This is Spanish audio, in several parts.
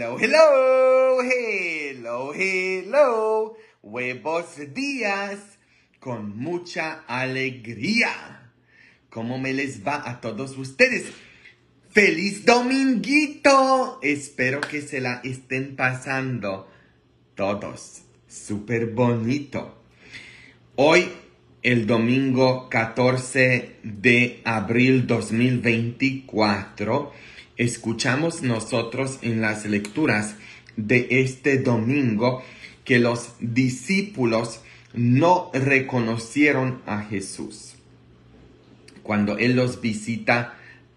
Hello, hello, hello, hello. Huevos días con mucha alegría. ¿Cómo me les va a todos ustedes? ¡Feliz dominguito! Espero que se la estén pasando todos. Súper bonito. Hoy, el domingo 14 de abril 2024, escuchamos nosotros en las lecturas de este domingo que los discípulos no reconocieron a Jesús. Cuando Él los visita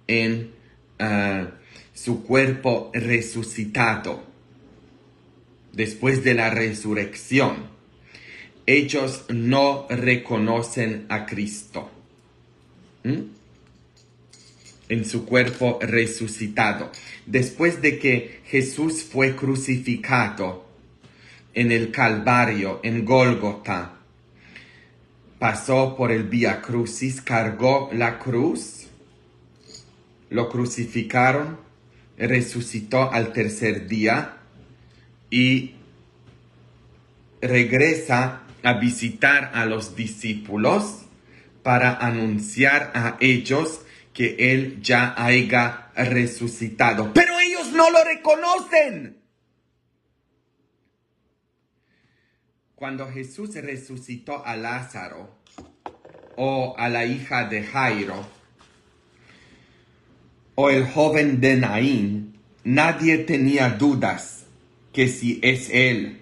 en uh, su cuerpo resucitado, después de la resurrección, ellos no reconocen a Cristo. ¿Mm? En su cuerpo resucitado. Después de que Jesús fue crucificado en el Calvario, en Gólgota, pasó por el Vía Crucis, cargó la cruz, lo crucificaron, resucitó al tercer día y regresa a visitar a los discípulos para anunciar a ellos que Él ya haya resucitado. Pero ellos no lo reconocen. Cuando Jesús resucitó a Lázaro o a la hija de Jairo o el joven de Naín, nadie tenía dudas que si es Él.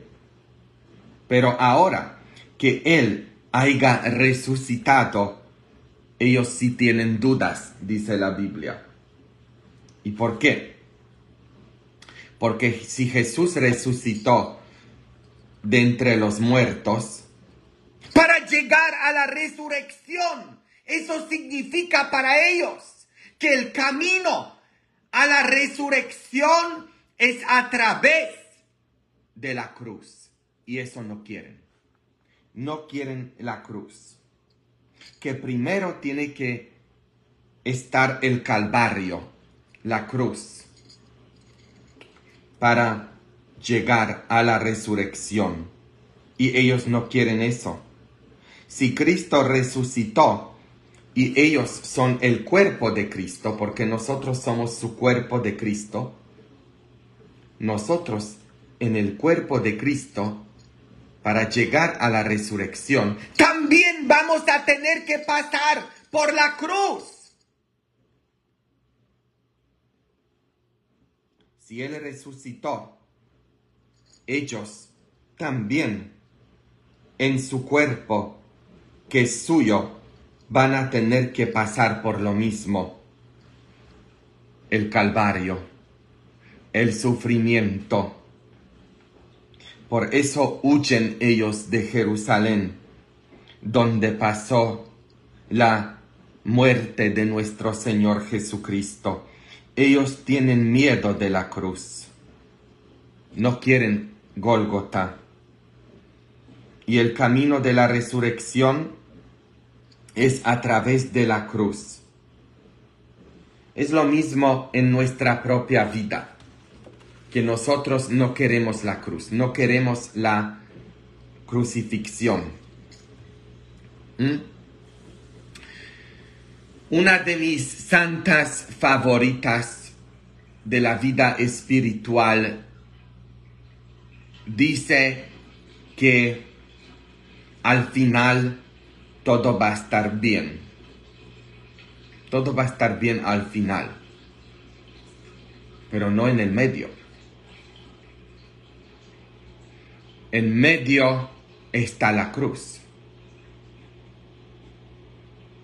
Pero ahora que Él haya resucitado, ellos sí tienen dudas, dice la Biblia. ¿Y por qué? Porque si Jesús resucitó de entre los muertos, para llegar a la resurrección, eso significa para ellos que el camino a la resurrección es a través de la cruz. Y eso no quieren. No quieren la cruz que primero tiene que estar el Calvario, la cruz, para llegar a la resurrección. Y ellos no quieren eso. Si Cristo resucitó y ellos son el cuerpo de Cristo, porque nosotros somos su cuerpo de Cristo, nosotros en el cuerpo de Cristo para llegar a la resurrección, también vamos a tener que pasar por la cruz. Si Él resucitó, ellos también en su cuerpo, que es suyo, van a tener que pasar por lo mismo. El calvario, el sufrimiento, por eso huyen ellos de Jerusalén, donde pasó la muerte de nuestro Señor Jesucristo. Ellos tienen miedo de la cruz. No quieren Gólgota. Y el camino de la resurrección es a través de la cruz. Es lo mismo en nuestra propia vida que nosotros no queremos la cruz, no queremos la crucifixión. ¿Mm? Una de mis santas favoritas de la vida espiritual dice que al final todo va a estar bien. Todo va a estar bien al final, pero no en el medio. En medio está la cruz.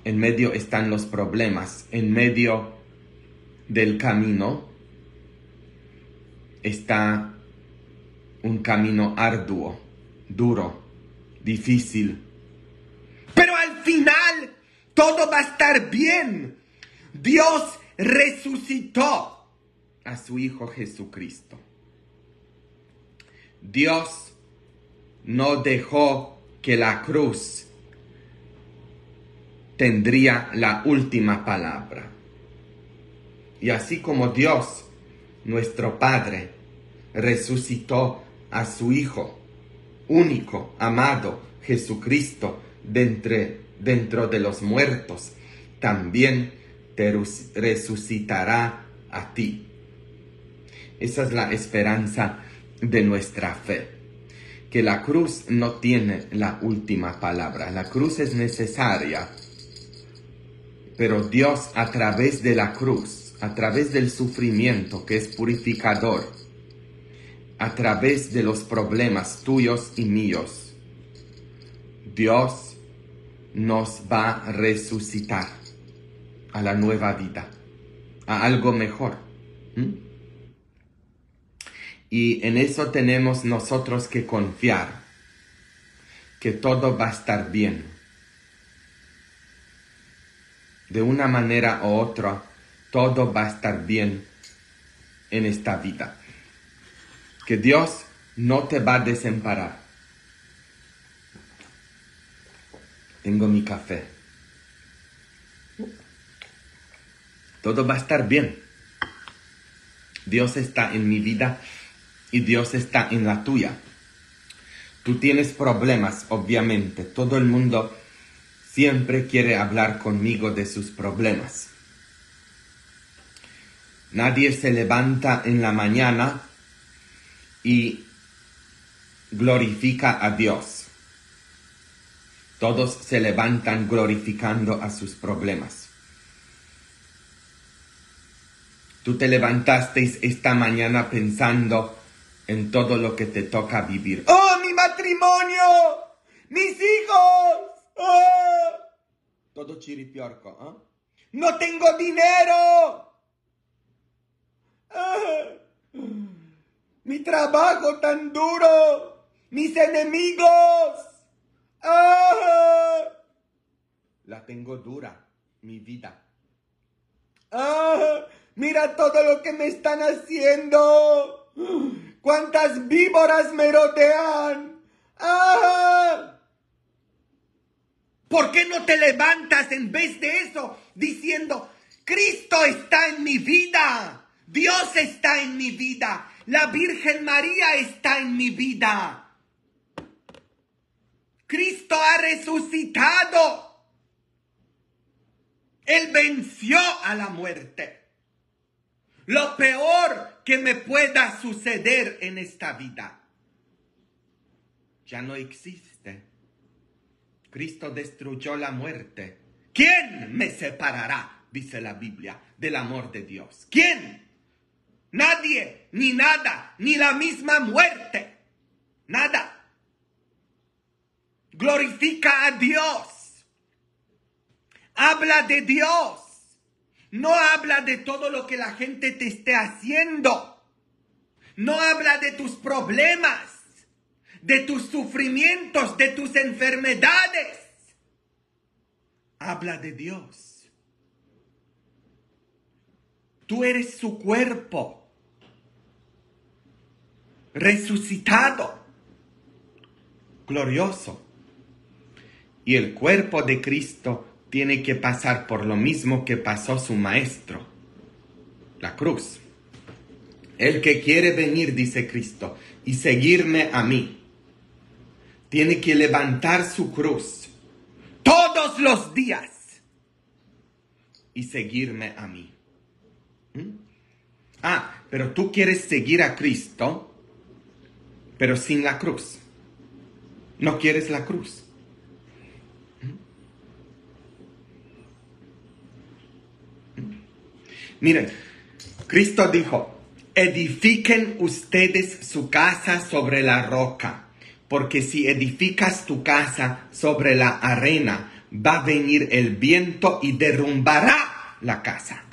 En medio están los problemas. En medio del camino está un camino arduo, duro, difícil. Pero al final todo va a estar bien. Dios resucitó a su Hijo Jesucristo. Dios no dejó que la cruz tendría la última palabra. Y así como Dios, nuestro Padre, resucitó a su Hijo, único, amado, Jesucristo, de dentro de los muertos, también te resucitará a ti. Esa es la esperanza de nuestra fe. Que la cruz no tiene la última palabra. La cruz es necesaria. Pero Dios a través de la cruz, a través del sufrimiento que es purificador, a través de los problemas tuyos y míos, Dios nos va a resucitar a la nueva vida, a algo mejor. Y en eso tenemos nosotros que confiar, que todo va a estar bien. De una manera u otra, todo va a estar bien en esta vida. Que Dios no te va a desemparar. Tengo mi café. Todo va a estar bien. Dios está en mi vida y Dios está en la tuya. Tú tienes problemas, obviamente. Todo el mundo siempre quiere hablar conmigo de sus problemas. Nadie se levanta en la mañana y glorifica a Dios. Todos se levantan glorificando a sus problemas. Tú te levantaste esta mañana pensando, en todo lo que te toca vivir. ¡Oh, mi matrimonio! ¡Mis hijos! ¡Oh! Todo chiripiorco, ¿eh? ¡No tengo dinero! ¡Ah! ¡Mi trabajo tan duro! ¡Mis enemigos! ¡Ah! La tengo dura, mi vida. ¡Ah! ¡Mira todo lo que me están haciendo! Cuántas víboras me rodean. ¡Ah! ¿Por qué no te levantas en vez de eso diciendo, Cristo está en mi vida, Dios está en mi vida, la Virgen María está en mi vida? Cristo ha resucitado. Él venció a la muerte. Lo peor que me pueda suceder en esta vida ya no existe. Cristo destruyó la muerte. ¿Quién me separará, dice la Biblia, del amor de Dios? ¿Quién? Nadie, ni nada, ni la misma muerte. Nada. Glorifica a Dios. Habla de Dios. No habla de todo lo que la gente te esté haciendo. No habla de tus problemas, de tus sufrimientos, de tus enfermedades. Habla de Dios. Tú eres su cuerpo, resucitado, glorioso. Y el cuerpo de Cristo tiene que pasar por lo mismo que pasó su maestro, la cruz. El que quiere venir, dice Cristo, y seguirme a mí, tiene que levantar su cruz todos los días y seguirme a mí. ¿Mm? Ah, pero tú quieres seguir a Cristo, pero sin la cruz. No quieres la cruz. Miren, Cristo dijo, edifiquen ustedes su casa sobre la roca, porque si edificas tu casa sobre la arena, va a venir el viento y derrumbará la casa.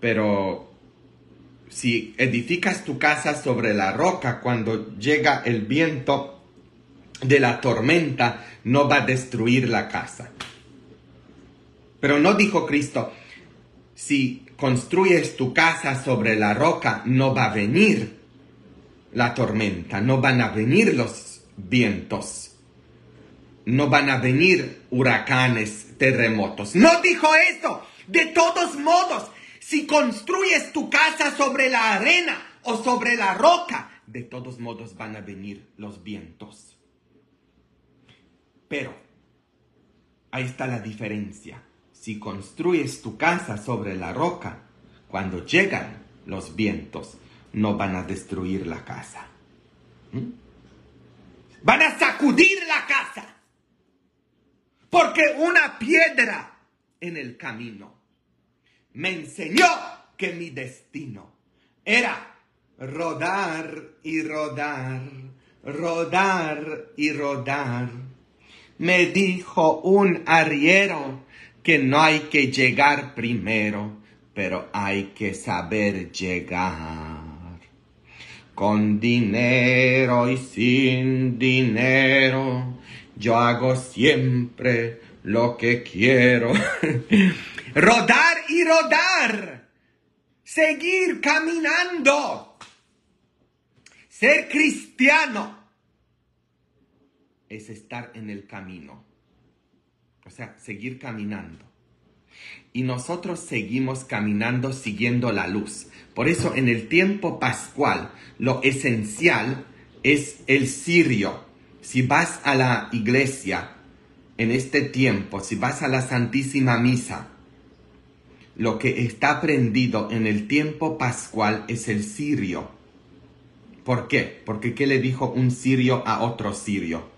Pero si edificas tu casa sobre la roca, cuando llega el viento de la tormenta, no va a destruir la casa. Pero no dijo Cristo, si construyes tu casa sobre la roca, no va a venir la tormenta, no van a venir los vientos, no van a venir huracanes, terremotos. No dijo eso. De todos modos, Si construyes tu casa sobre la arena o sobre la roca, de todos modos van a venir los vientos. Pero, ahí está la diferencia. Si construyes tu casa sobre la roca, cuando llegan los vientos, no van a destruir la casa. ¿Mm? Van a sacudir la casa. Porque una piedra en el camino me enseñó que mi destino era rodar y rodar, rodar y rodar. Me dijo un arriero que no hay que llegar primero, pero hay que saber llegar. Con dinero y sin dinero, yo hago siempre lo que quiero. rodar y rodar. Seguir caminando. Ser cristiano es estar en el camino. O sea, seguir caminando. Y nosotros seguimos caminando siguiendo la luz. Por eso en el tiempo pascual lo esencial es el sirio. Si vas a la iglesia en este tiempo, si vas a la Santísima Misa, lo que está prendido en el tiempo pascual es el sirio. ¿Por qué? Porque ¿qué le dijo un sirio a otro sirio?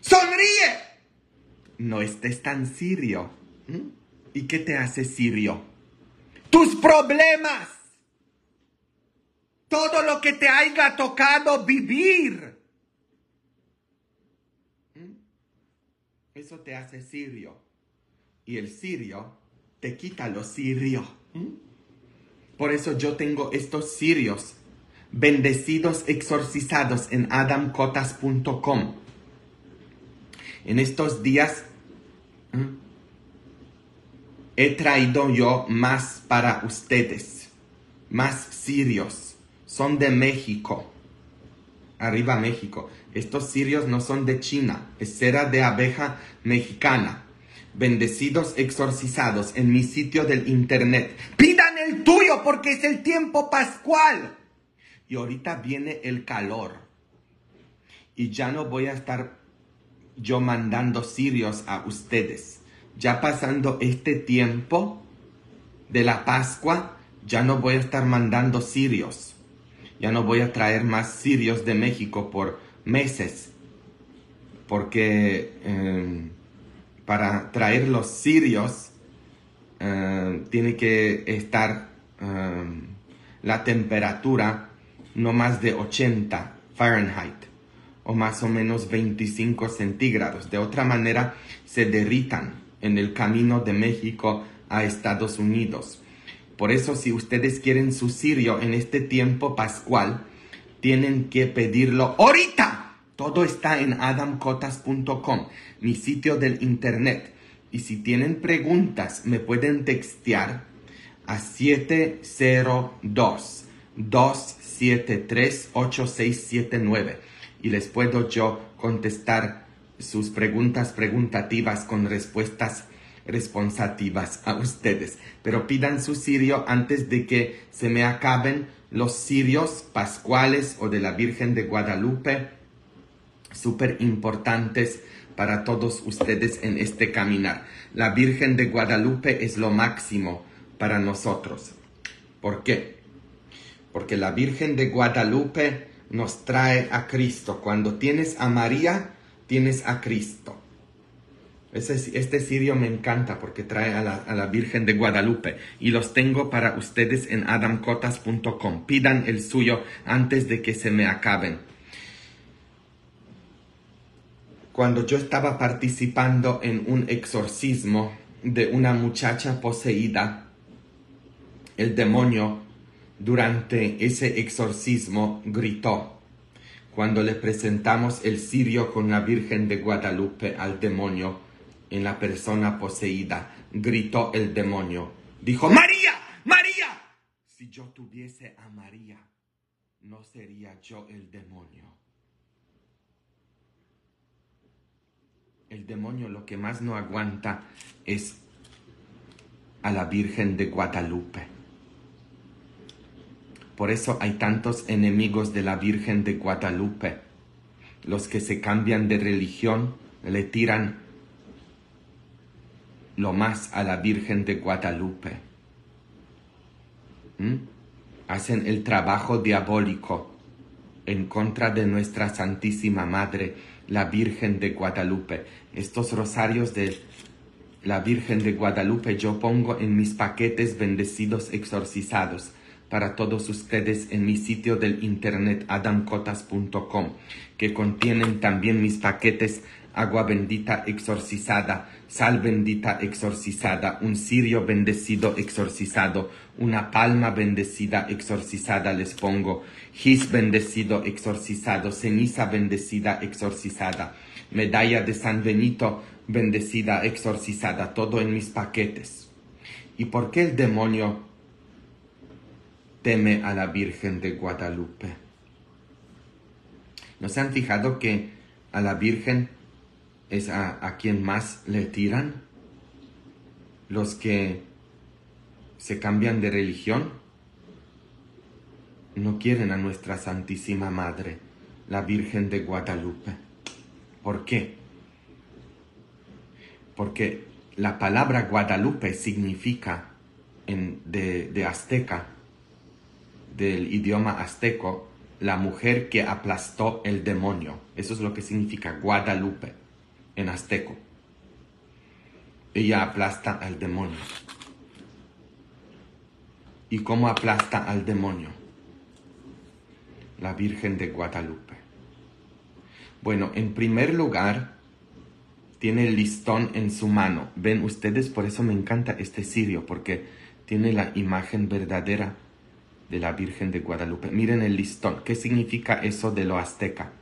¡Sonríe! No estés tan sirio. ¿Y qué te hace sirio? Tus problemas. Todo lo que te haya tocado vivir. Eso te hace sirio. Y el sirio te quita lo sirio. Por eso yo tengo estos sirios bendecidos, exorcizados en adamcotas.com. En estos días he traído yo más para ustedes, más sirios. Son de México. Arriba México. Estos sirios no son de China, es cera de abeja mexicana. Bendecidos, exorcizados en mi sitio del internet. Pidan el tuyo porque es el tiempo pascual. Y ahorita viene el calor. Y ya no voy a estar yo mandando sirios a ustedes. Ya pasando este tiempo de la Pascua, ya no voy a estar mandando sirios. Ya no voy a traer más sirios de México por meses. Porque em, para traer los sirios em, tiene que estar em, la temperatura no más de 80 Fahrenheit o más o menos 25 centígrados. De otra manera, se derritan en el camino de México a Estados Unidos. Por eso, si ustedes quieren su sirio en este tiempo pascual, tienen que pedirlo ahorita. Todo está en adamcotas.com, mi sitio del internet. Y si tienen preguntas, me pueden textear a 702 273-8679 y les puedo yo contestar sus preguntas preguntativas con respuestas responsativas a ustedes. Pero pidan su sirio antes de que se me acaben los sirios pascuales o de la Virgen de Guadalupe, súper importantes para todos ustedes en este caminar. La Virgen de Guadalupe es lo máximo para nosotros. ¿Por qué? porque la Virgen de Guadalupe nos trae a Cristo. Cuando tienes a María, tienes a Cristo. este sirio me encanta porque trae a la, Virgen de Guadalupe y los tengo para ustedes en adamcotas.com. Pidan el suyo antes de que se me acaben. Cuando yo estaba participando en un exorcismo de una muchacha poseída, el demonio durante ese exorcismo gritó cuando le presentamos el cirio con la Virgen de Guadalupe al demonio en la persona poseída. Gritó el demonio. Dijo, María, María. Si yo tuviese a María, no sería yo el demonio. El demonio lo que más no aguanta es a la Virgen de Guadalupe. Por eso hay tantos enemigos de la Virgen de Guadalupe. Los que se cambian de religión le tiran lo más a la Virgen de Guadalupe. ¿Mm? Hacen el trabajo diabólico en contra de nuestra Santísima Madre, la Virgen de Guadalupe. Estos rosarios de la Virgen de Guadalupe yo pongo en mis paquetes bendecidos exorcizados para todos ustedes en mi sitio del internet adamcotas.com, que contienen también mis paquetes agua bendita exorcizada, sal bendita exorcizada, un cirio bendecido exorcizado, una palma bendecida exorcizada les pongo, gis bendecido exorcizado, ceniza bendecida exorcizada, medalla de San Benito bendecida exorcizada, todo en mis paquetes. ¿Y por qué el demonio teme a la Virgen de Guadalupe. ¿No se han fijado que a la Virgen es a, quien más le tiran? Los que se cambian de religión no quieren a nuestra Santísima Madre, la Virgen de Guadalupe. ¿Por qué? Porque la palabra Guadalupe significa en, de, de azteca del idioma azteco, la mujer que aplastó el demonio. Eso es lo que significa Guadalupe en azteco. Ella aplasta al demonio. ¿Y cómo aplasta al demonio? La Virgen de Guadalupe. Bueno, en primer lugar, tiene el listón en su mano. Ven ustedes, por eso me encanta este sirio, porque tiene la imagen verdadera de la Virgen de Guadalupe. Miren el listón. ¿Qué significa eso de lo azteca?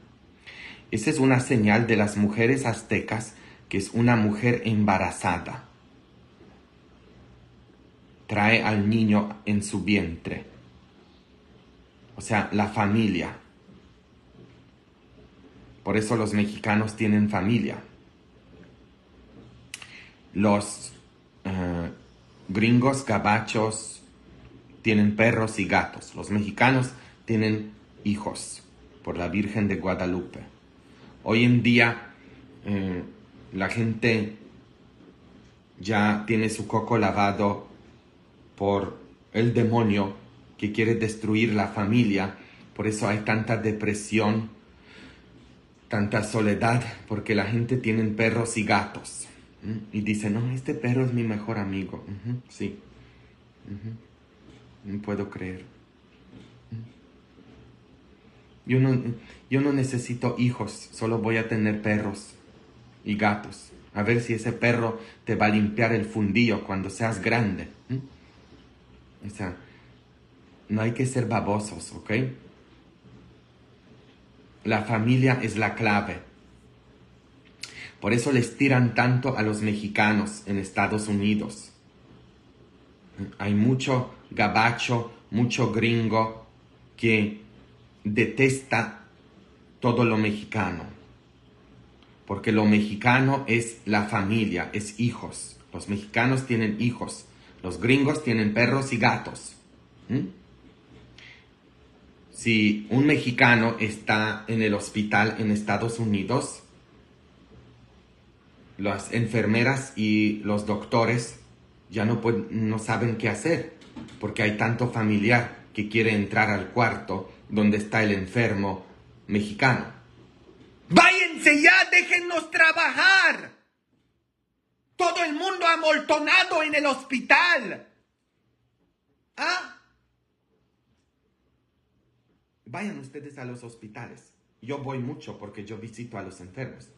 Esa es una señal de las mujeres aztecas, que es una mujer embarazada. Trae al niño en su vientre. O sea, la familia. Por eso los mexicanos tienen familia. Los eh, gringos, gabachos, tienen perros y gatos. Los mexicanos tienen hijos por la Virgen de Guadalupe. Hoy en día eh, la gente ya tiene su coco lavado por el demonio que quiere destruir la familia. Por eso hay tanta depresión, tanta soledad, porque la gente tiene perros y gatos. Y dice, no, este perro es mi mejor amigo. sí. No puedo creer. Yo no, yo no necesito hijos, solo voy a tener perros y gatos. A ver si ese perro te va a limpiar el fundillo cuando seas grande. O sea, no hay que ser babosos, ¿ok? La familia es la clave. Por eso les tiran tanto a los mexicanos en Estados Unidos. Hay mucho gabacho, mucho gringo que detesta todo lo mexicano. Porque lo mexicano es la familia, es hijos. Los mexicanos tienen hijos. Los gringos tienen perros y gatos. ¿Mm? Si un mexicano está en el hospital en Estados Unidos, las enfermeras y los doctores ya no, no saben qué hacer porque hay tanto familiar que quiere entrar al cuarto donde está el enfermo mexicano. ¡Váyanse ya! ¡Déjennos trabajar! Todo el mundo amoltonado en el hospital. ¿Ah? Vayan ustedes a los hospitales. Yo voy mucho porque yo visito a los enfermos.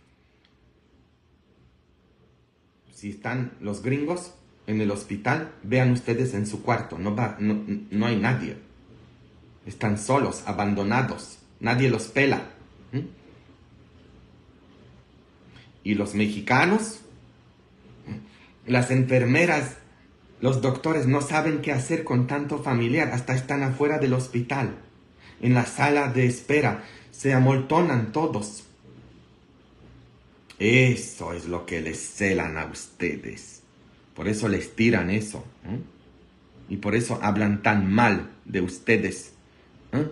Si están los gringos, en el hospital, vean ustedes en su cuarto, no, va, no, hay nadie. Están solos, abandonados, nadie los pela. Y los mexicanos, las enfermeras, los doctores no saben qué hacer con tanto familiar, hasta están afuera del hospital, en la sala de espera, se amoltonan todos. Eso es lo que les celan a ustedes Por eso les tiran eso. ¿eh? Y por eso hablan tan mal de ustedes. ¿eh?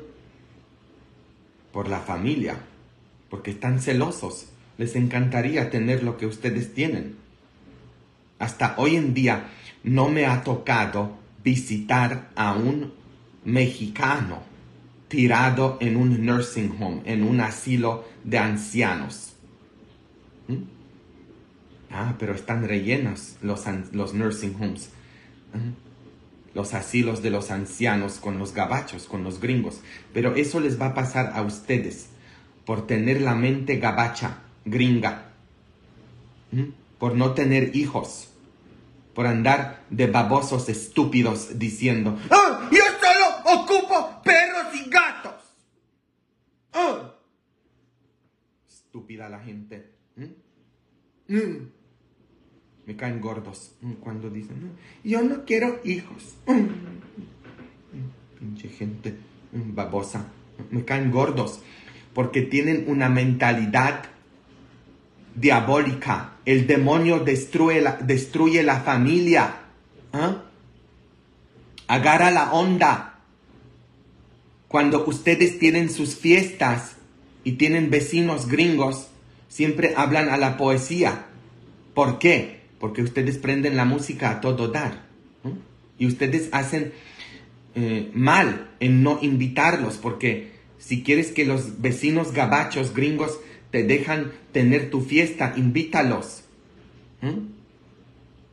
Por la familia. Porque están celosos. Les encantaría tener lo que ustedes tienen. Hasta hoy en día no me ha tocado visitar a un mexicano tirado en un nursing home, en un asilo de ancianos. ¿Mm? Ah, pero están rellenos los, los nursing homes. Los asilos de los ancianos con los gabachos, con los gringos. Pero eso les va a pasar a ustedes por tener la mente gabacha, gringa. Por no tener hijos. Por andar de babosos estúpidos diciendo, ¡Ah! ¡Yo solo ocupo perros y gatos! ¡Ah! Estúpida la gente. Me caen gordos cuando dicen, yo no quiero hijos. Pinche gente babosa. Me caen gordos porque tienen una mentalidad diabólica. El demonio destruye la, destruye la familia. ¿Ah? Agarra la onda. Cuando ustedes tienen sus fiestas y tienen vecinos gringos, siempre hablan a la poesía. ¿Por qué? porque ustedes prenden la música a todo dar. Y ustedes hacen eh, mal en no invitarlos, porque si quieres que los vecinos gabachos gringos te dejan tener tu fiesta, invítalos.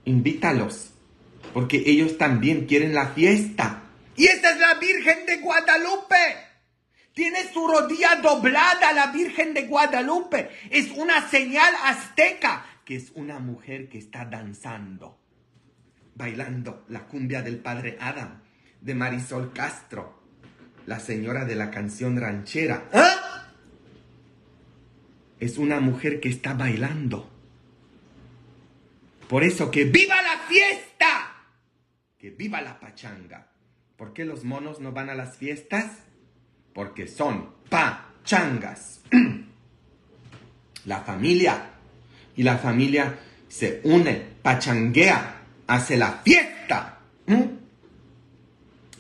Invítalos, porque ellos también quieren la fiesta. Y esta es la Virgen de Guadalupe. Tiene su rodilla doblada la Virgen de Guadalupe. Es una señal azteca que es una mujer que está danzando, bailando la cumbia del padre Adam, de Marisol Castro, la señora de la canción ranchera. ¿Ah? Es una mujer que está bailando. Por eso que viva la fiesta, que viva la pachanga. ¿Por qué los monos no van a las fiestas? Porque son pachangas. la familia y la familia se une, pachanguea, hace la fiesta. ¿Mm?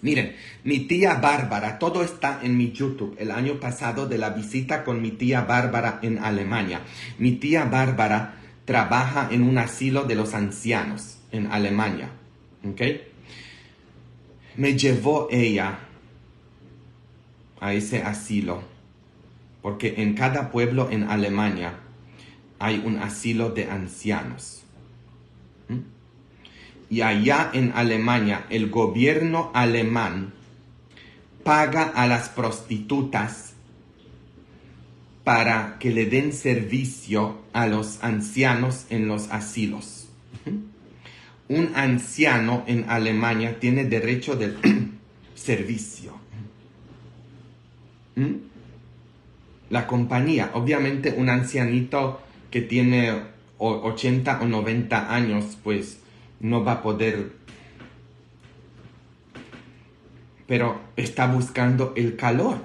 Miren, mi tía Bárbara, todo está en mi YouTube, el año pasado de la visita con mi tía Bárbara en Alemania. Mi tía Bárbara trabaja en un asilo de los ancianos en Alemania. ¿Ok? Me llevó ella a ese asilo, porque en cada pueblo en Alemania hay un asilo de ancianos. ¿Mm? Y allá en Alemania el gobierno alemán paga a las prostitutas para que le den servicio a los ancianos en los asilos. ¿Mm? Un anciano en Alemania tiene derecho del servicio. ¿Mm? La compañía, obviamente un ancianito que tiene 80 o 90 años, pues no va a poder, pero está buscando el calor,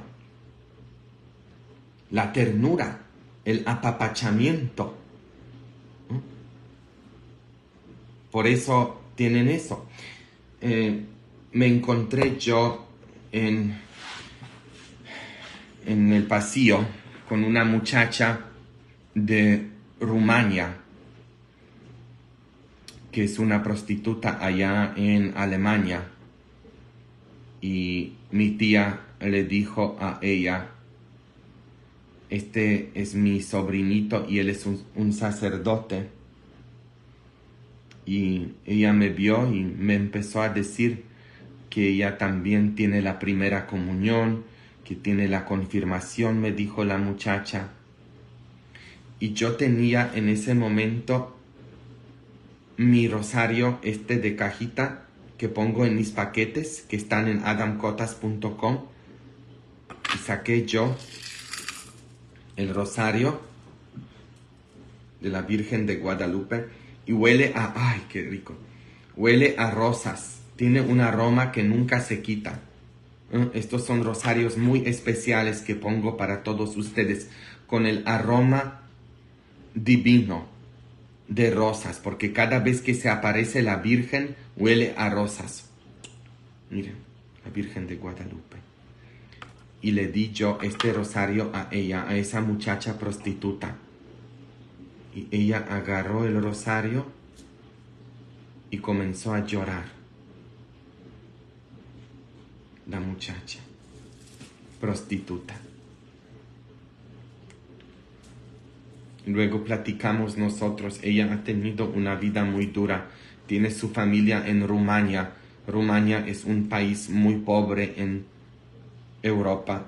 la ternura, el apapachamiento. Por eso tienen eso. Eh, me encontré yo en, en el pasillo con una muchacha de Rumania, que es una prostituta allá en Alemania. Y mi tía le dijo a ella, este es mi sobrinito y él es un, sacerdote. Y ella me vio y me empezó a decir que ella también tiene la primera comunión, que tiene la confirmación, me dijo la muchacha. Y yo tenía en ese momento mi rosario este de cajita que pongo en mis paquetes que están en adamcotas.com y saqué yo el rosario de la Virgen de Guadalupe y huele a, ay, qué rico, huele a rosas, tiene un aroma que nunca se quita. Estos son rosarios muy especiales que pongo para todos ustedes con el aroma divino. de rosas, porque cada vez que se aparece la Virgen huele a rosas. Miren, la Virgen de Guadalupe. Y le di yo este rosario a ella, a esa muchacha prostituta. Y ella agarró el rosario y comenzó a llorar. La muchacha prostituta. Luego platicamos nosotros, ella ha tenido una vida muy dura, tiene su familia en Rumania. Rumania es un país muy pobre en Europa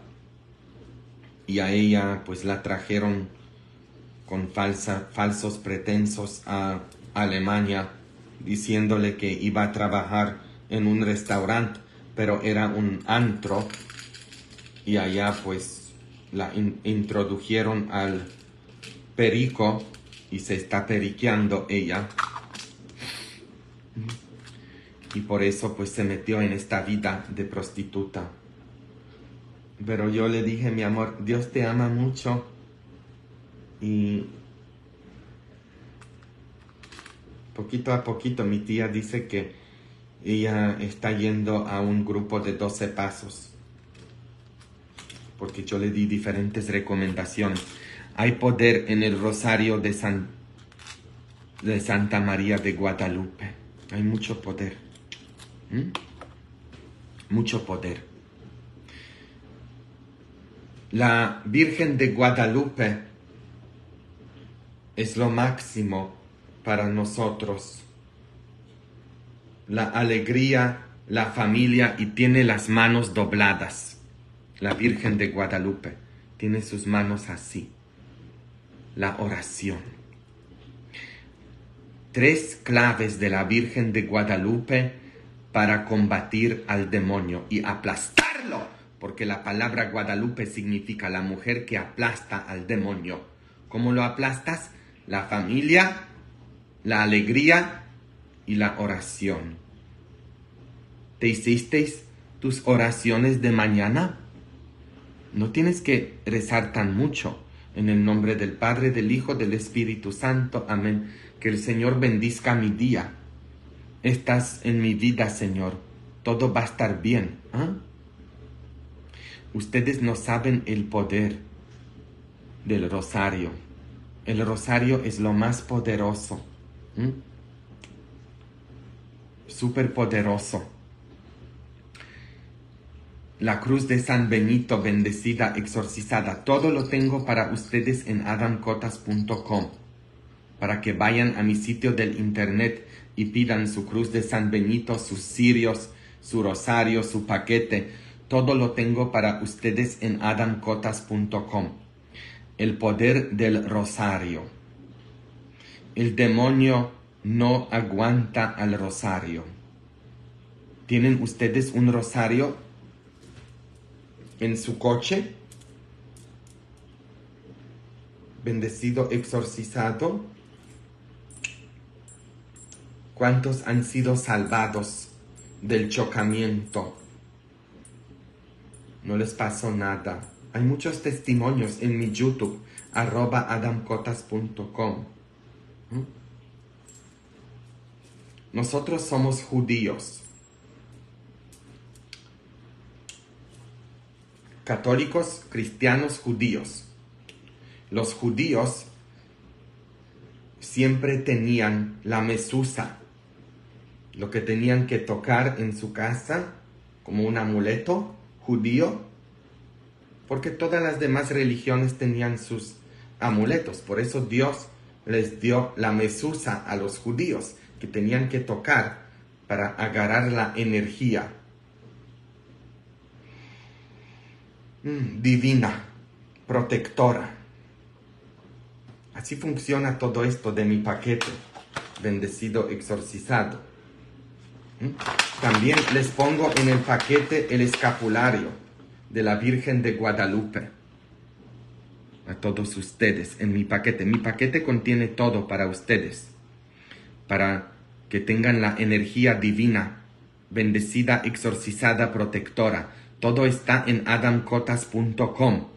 y a ella pues la trajeron con falsa, falsos pretensos a Alemania diciéndole que iba a trabajar en un restaurante, pero era un antro y allá pues la introdujeron al perico y se está periqueando ella. Y por eso pues se metió en esta vida de prostituta. Pero yo le dije, mi amor, Dios te ama mucho y poquito a poquito mi tía dice que ella está yendo a un grupo de 12 pasos. Porque yo le di diferentes recomendaciones. Hay poder en el rosario de, San, de Santa María de Guadalupe. Hay mucho poder. ¿Mm? Mucho poder. La Virgen de Guadalupe es lo máximo para nosotros. La alegría, la familia y tiene las manos dobladas. La Virgen de Guadalupe tiene sus manos así. La oración. Tres claves de la Virgen de Guadalupe para combatir al demonio y aplastarlo, porque la palabra Guadalupe significa la mujer que aplasta al demonio. ¿Cómo lo aplastas? La familia, la alegría y la oración. ¿Te hicisteis tus oraciones de mañana? No tienes que rezar tan mucho. En el nombre del Padre, del Hijo, del Espíritu Santo. Amén. Que el Señor bendizca mi día. Estás en mi vida, Señor. Todo va a estar bien. ¿ah? Ustedes no saben el poder del rosario. El rosario es lo más poderoso. Súper poderoso. La cruz de San Benito bendecida, exorcizada, todo lo tengo para ustedes en adamcotas.com. Para que vayan a mi sitio del internet y pidan su cruz de San Benito, sus cirios, su rosario, su paquete. Todo lo tengo para ustedes en adamcotas.com. El poder del rosario. El demonio no aguanta al rosario. ¿Tienen ustedes un rosario en su coche? Bendecido, exorcizado. ¿Cuántos han sido salvados del chocamiento? No les pasó nada. Hay muchos testimonios en mi YouTube, arroba adamcotas.com. ¿Mm? Nosotros somos judíos. Católicos, cristianos, judíos. Los judíos siempre tenían la mesusa, lo que tenían que tocar en su casa como un amuleto judío, porque todas las demás religiones tenían sus amuletos. Por eso Dios les dio la mesusa a los judíos que tenían que tocar para agarrar la energía mm, divina, protectora. Así funciona todo esto de mi paquete, bendecido, exorcizado. Mm. También les pongo en el paquete el escapulario de la Virgen de Guadalupe. A todos ustedes en mi paquete. Mi paquete contiene todo para ustedes para que tengan la energía divina, bendecida, exorcizada, protectora. Todo está en adamcotas.com.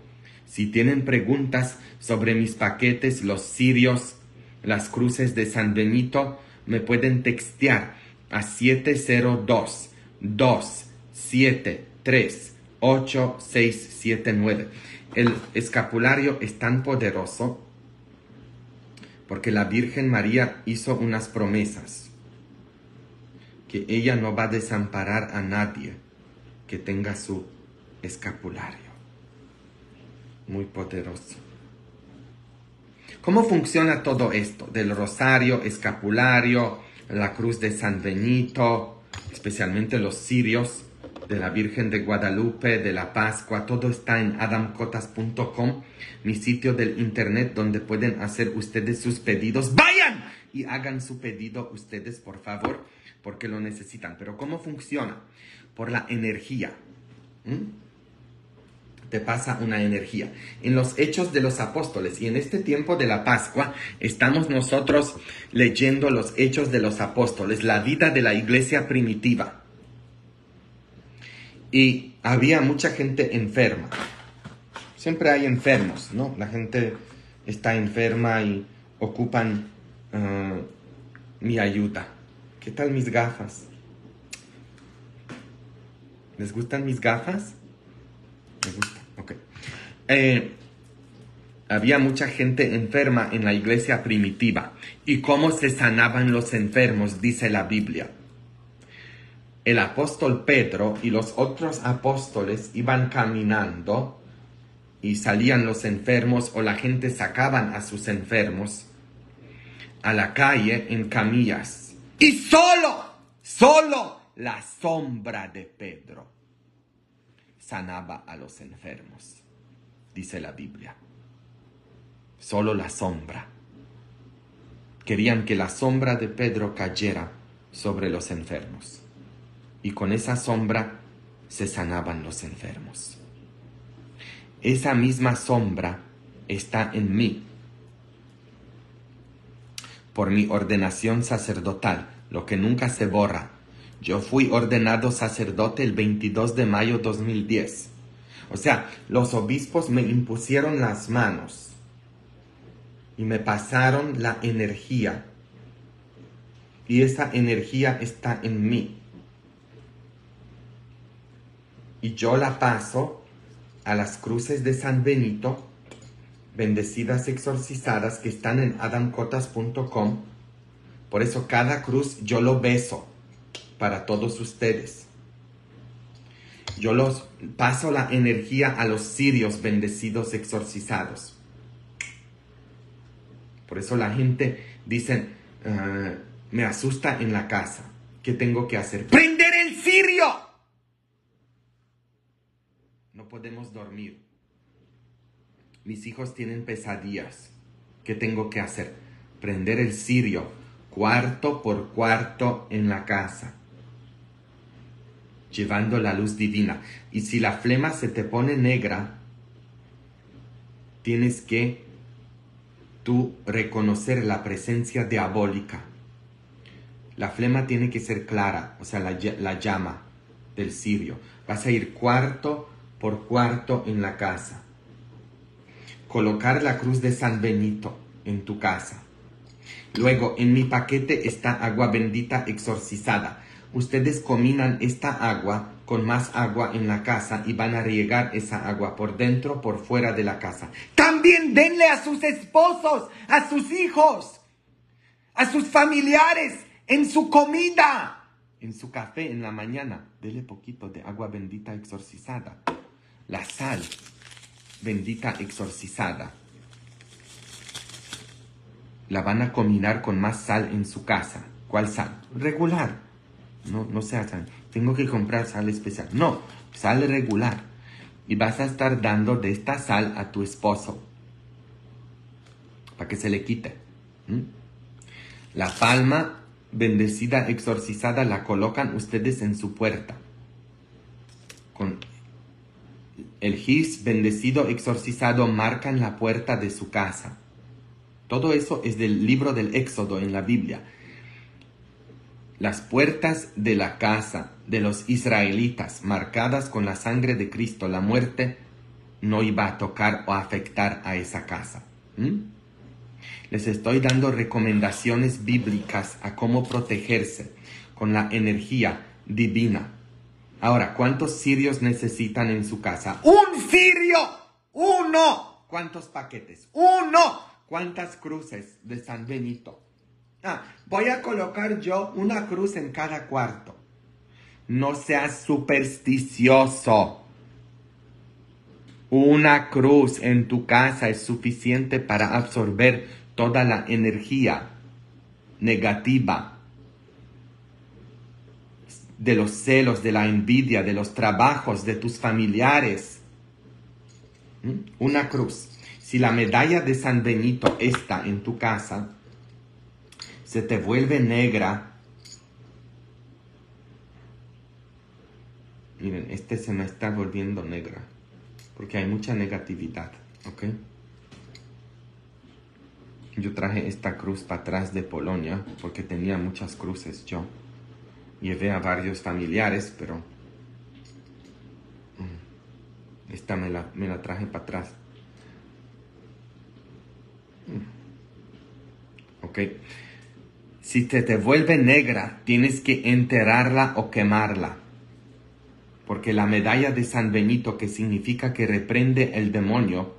Si tienen preguntas sobre mis paquetes, los sirios, las cruces de San Benito, me pueden textear a 702 273 8679. El escapulario es tan poderoso porque la Virgen María hizo unas promesas que ella no va a desamparar a nadie que tenga su escapulario. Muy poderoso. ¿Cómo funciona todo esto? Del rosario, escapulario, la cruz de San Benito, especialmente los sirios de la Virgen de Guadalupe, de la Pascua, todo está en adamcotas.com, mi sitio del internet donde pueden hacer ustedes sus pedidos. Vayan y hagan su pedido ustedes, por favor, porque lo necesitan. Pero ¿cómo funciona? Por la energía te pasa una energía. En los hechos de los apóstoles y en este tiempo de la Pascua estamos nosotros leyendo los hechos de los apóstoles, la vida de la iglesia primitiva. Y había mucha gente enferma. Siempre hay enfermos, ¿no? La gente está enferma y ocupan ah, mi ayuda. ¿Qué tal mis gafas? ¿Les gustan mis gafas? Me gusta. Eh, había mucha gente enferma en la iglesia primitiva. ¿Y cómo se sanaban los enfermos? Dice la Biblia. El apóstol Pedro y los otros apóstoles iban caminando y salían los enfermos o la gente sacaban a sus enfermos a la calle en camillas. Y solo, solo la sombra de Pedro sanaba a los enfermos, dice la Biblia. Solo la sombra. Querían que la sombra de Pedro cayera sobre los enfermos. Y con esa sombra se sanaban los enfermos. Esa misma sombra está en mí. Por mi ordenación sacerdotal, lo que nunca se borra, yo fui ordenado sacerdote el 22 de mayo 2010. O sea, los obispos me impusieron las manos y me pasaron la energía. Y esa energía está en mí. Y yo la paso a las cruces de San Benito, bendecidas exorcizadas que están en adamcotas.com. Por eso cada cruz yo lo beso para todos ustedes. Yo los paso la energía a los sirios bendecidos exorcizados. Por eso la gente dice, ah, me asusta en la casa. ¿Qué tengo que hacer? ¡Prender el sirio! No podemos dormir. Mis hijos tienen pesadillas. ¿Qué tengo que hacer? Prender el sirio cuarto por cuarto en la casa llevando la luz divina. Y si la flema se te pone negra, tienes que tú reconocer la presencia diabólica. La flema tiene que ser clara, o sea, la, la llama del sirio. Vas a ir cuarto por cuarto en la casa. Colocar la cruz de San Benito en tu casa. Luego, en mi paquete está agua bendita exorcizada ustedes combinan esta agua con más agua en la casa y van a riegar esa agua por dentro, por fuera de la casa. También denle a sus esposos, a sus hijos, a sus familiares, en su comida, en su café en la mañana. Dele poquito de agua bendita exorcizada. La sal bendita exorcizada. La van a combinar con más sal en su casa. ¿Cuál sal? Regular no, no sea sal. Tengo que comprar sal especial. No, sal regular. Y vas a estar dando de esta sal a tu esposo. Para que se le quite. La palma bendecida, exorcizada, la colocan ustedes en su puerta. Con el gis bendecido, exorcizado, marcan la puerta de su casa. Todo eso es del libro del Éxodo en la Biblia las puertas de la casa de los israelitas marcadas con la sangre de Cristo, la muerte no iba a tocar o afectar a esa casa. Les estoy dando recomendaciones bíblicas a cómo protegerse con la energía divina. Ahora, ¿cuántos sirios necesitan en su casa? ¡Un sirio! ¡Uno! ¿Cuántos paquetes? ¡Uno! ¿Cuántas cruces de San Benito? Ah, voy a colocar yo una cruz en cada cuarto. No seas supersticioso. Una cruz en tu casa es suficiente para absorber toda la energía negativa de los celos, de la envidia, de los trabajos de tus familiares. ¿Mm? Una cruz. Si la medalla de San Benito está en tu casa, se te vuelve negra. Miren, este se me está volviendo negra porque hay mucha negatividad, ¿ok? Yo traje esta cruz para atrás de Polonia porque tenía muchas cruces yo. Llevé a varios familiares, pero mm, esta me la, me la traje para atrás. Mm. Ok. Si te, te vuelve negra, tienes que enterrarla o quemarla porque la medalla de San Benito, que significa que reprende el demonio,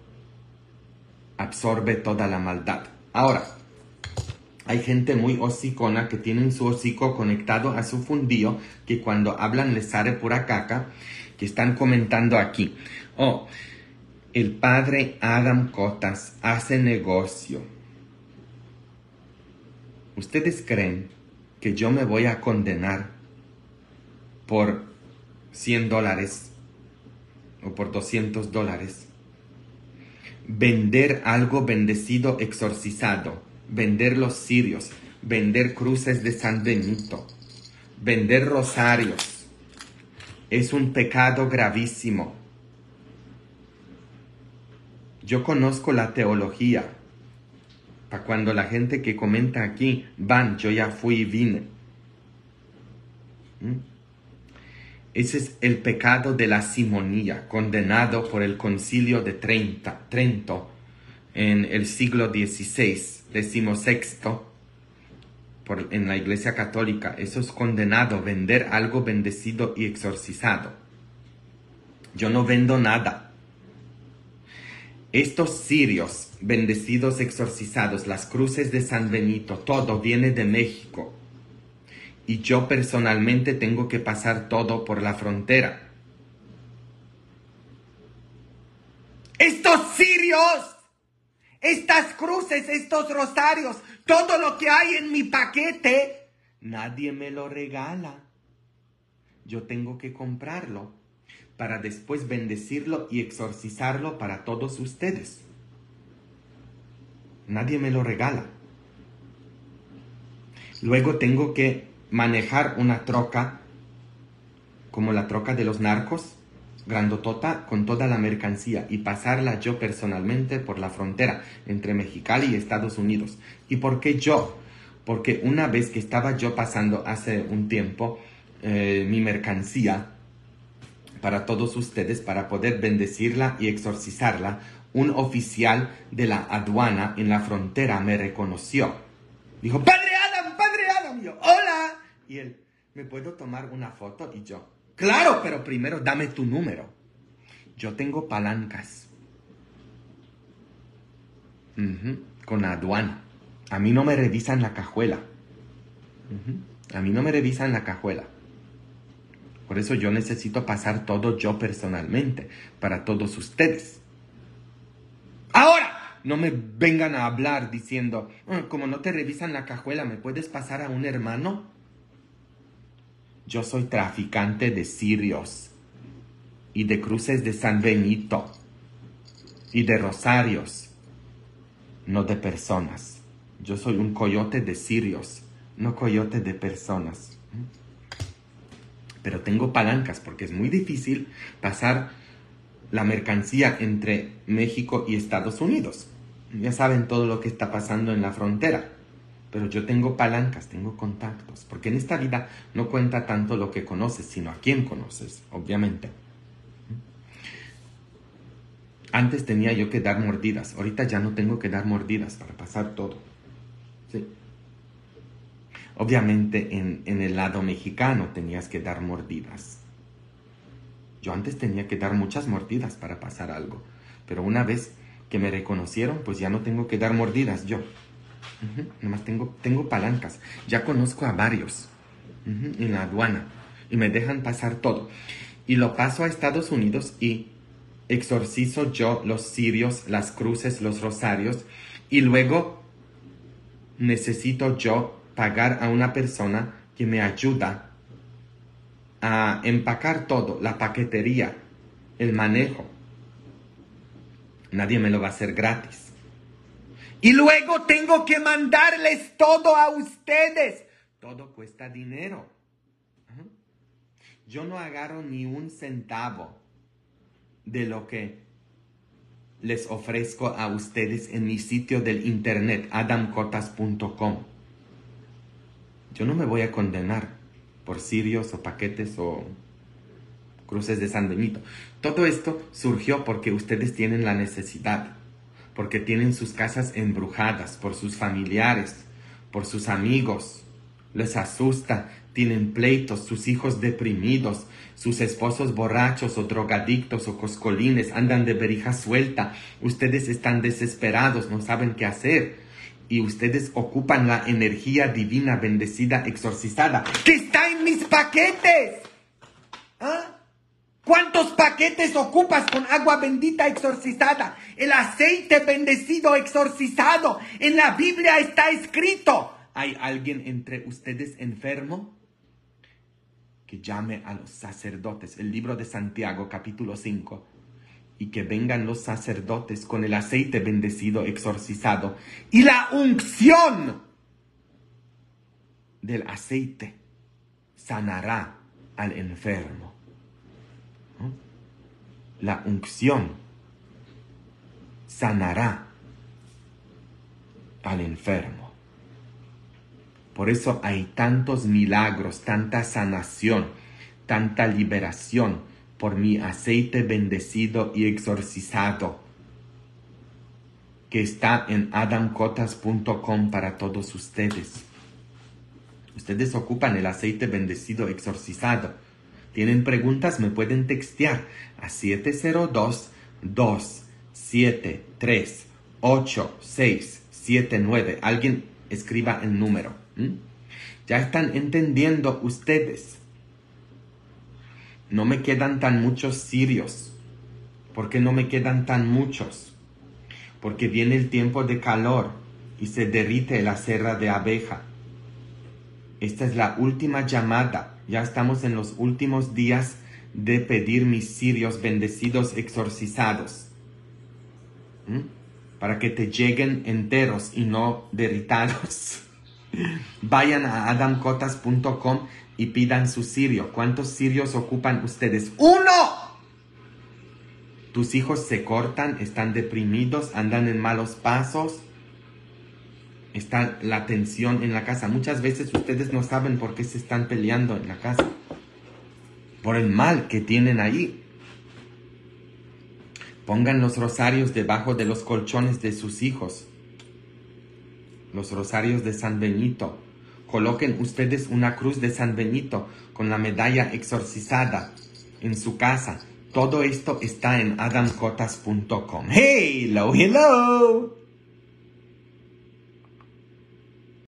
absorbe toda la maldad. Ahora, hay gente muy hocicona que tienen su hocico conectado a su fundillo, que cuando hablan les sale pura caca, que están comentando aquí. Oh, el padre Adam Cotas hace negocio. ¿Ustedes creen que yo me voy a condenar por 100 dólares o por 200 dólares. Vender algo bendecido, exorcizado. Vender los cirios. Vender cruces de San Benito. Vender rosarios. Es un pecado gravísimo. Yo conozco la teología. Cuando la gente que comenta aquí van, yo ya fui y vine. ¿Mm? Ese es el pecado de la simonía, condenado por el concilio de Trento en el siglo XVI, decimosexto, por, en la Iglesia Católica. Eso es condenado, vender algo bendecido y exorcizado. Yo no vendo nada. Estos sirios bendecidos, exorcizados, las cruces de San Benito, todo viene de México y yo personalmente tengo que pasar todo por la frontera. Estos sirios, estas cruces, estos rosarios, todo lo que hay en mi paquete, nadie me lo regala. Yo tengo que comprarlo para después bendecirlo y exorcizarlo para todos ustedes. Nadie me lo regala. Luego tengo que manejar una troca como la troca de los narcos, grandotota, con toda la mercancía y pasarla yo personalmente por la frontera entre Mexicali y Estados Unidos. ¿Y por qué yo? Porque una vez que estaba yo pasando hace un tiempo eh, mi mercancía para todos ustedes, para poder bendecirla y exorcizarla, un oficial de la aduana en la frontera me reconoció. Dijo, Padre Adam, Padre Adam, yo, hola. Y él, ¿me puedo tomar una foto? Y yo, claro, pero primero dame tu número. Yo tengo palancas. con aduana. A mí no me revisan la cajuela. A mí no me revisan la cajuela. Por eso yo necesito pasar todo yo personalmente para todos ustedes. Ahora, no me vengan a hablar diciendo, ah, como no te revisan la cajuela, ¿me puedes pasar a un hermano? Yo soy traficante de cirios y de cruces de San Benito y de rosarios, no de personas. Yo soy un coyote de cirios, no coyote de personas. Pero tengo palancas porque es muy difícil pasar la mercancía entre México y Estados Unidos. Ya saben todo lo que está pasando en la frontera pero yo tengo palancas, tengo contactos, porque en esta vida no cuenta tanto lo que conoces, sino a quién conoces, obviamente. Antes tenía yo que dar mordidas, ahorita ya no tengo que dar mordidas para pasar todo. ¿Sí? Obviamente en, en el lado mexicano tenías que dar mordidas. Yo antes tenía que dar muchas mordidas para pasar algo, pero una vez que me reconocieron, pues ya no tengo que dar mordidas yo. Nomás tengo, tengo palancas. Ya conozco a varios en la aduana y me dejan pasar todo. Y lo paso a Estados Unidos y exorcizo yo los cirios, las cruces, los rosarios y luego necesito yo pagar a una persona que me ayuda a empacar todo, la paquetería, el manejo. Nadie me lo va a hacer gratis. Y luego tengo que mandarles todo a ustedes. Todo cuesta dinero. Yo no agarro ni un centavo de lo que les ofrezco a ustedes en mi sitio del internet, adamcotas.com. Yo no me voy a condenar por sirios o paquetes o cruces de San Benito. Todo esto surgió porque ustedes tienen la necesidad, porque tienen sus casas embrujadas por sus familiares, por sus amigos. Les asusta, tienen pleitos, sus hijos deprimidos, sus esposos borrachos o drogadictos o coscolines andan de berija suelta. Ustedes están desesperados, no saben qué hacer. Y ustedes ocupan la energía divina, bendecida, exorcizada, que está en mis paquetes. ¿Ah? ¿Cuántos paquetes ocupas con agua bendita exorcizada? El aceite bendecido exorcizado. En la Biblia está escrito. ¿Hay alguien entre ustedes enfermo? Que llame a los sacerdotes. El libro de Santiago capítulo 5. Y que vengan los sacerdotes con el aceite bendecido exorcizado. Y la unción del aceite sanará al enfermo. La unción sanará al enfermo. Por eso hay tantos milagros, tanta sanación, tanta liberación por mi aceite bendecido y exorcizado que está en adamcotas.com para todos ustedes. Ustedes ocupan el aceite bendecido exorcizado. Tienen preguntas, me pueden textear a 702 273 8679. Alguien escriba el número. Ya están entendiendo ustedes. No me quedan tan muchos sirios. ¿Por qué no me quedan tan muchos? Porque viene el tiempo de calor y se derrite la serra de abeja. Esta es la última llamada. Ya estamos en los últimos días de pedir mis sirios bendecidos exorcizados. ¿Mm? Para que te lleguen enteros y no derritados. Vayan a adamcotas.com y pidan su sirio. ¿Cuántos sirios ocupan ustedes? ¡Uno! Tus hijos se cortan, están deprimidos, andan en malos pasos. Está la tensión en la casa. Muchas veces ustedes no saben por qué se están peleando en la casa. Por el mal que tienen ahí. Pongan los rosarios debajo de los colchones de sus hijos los rosarios de San Benito. Coloquen ustedes una cruz de San Benito con la medalla exorcizada en su casa. Todo esto está en adamcotas.com. Hello, hello.